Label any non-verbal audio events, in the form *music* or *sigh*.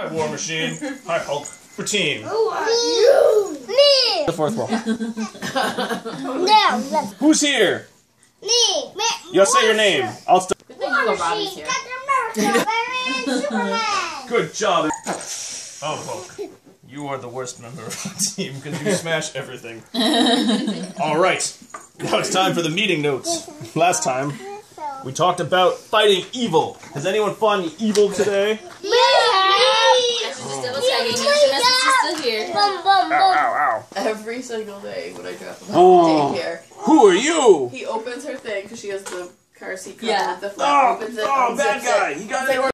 Hi, War Machine. Hi, Hulk. For team. Who are you? Me. The fourth wall. *laughs* No. let's- Who's here? Me. Me. You gotta say your name. I'll start. Good thing Hugo Bobby's here. Captain America, *laughs* Batman, Superman. Good job. Oh, Hulk. You are the worst member of our team because you smash everything. *laughs* All right. Now it's time for the meeting notes. Last time we talked about fighting evil. Has anyone fought any evil today? Me. She's double. She must be still here. Bum, bum, Ow, bum. ow, ow. Every single day when I drop him Oh. off at daycare, Who are you? he opens her thing because she has the car seat cover Yeah. with the flap. Oh, opens it, oh, unzips bad it. guy. He got It's like,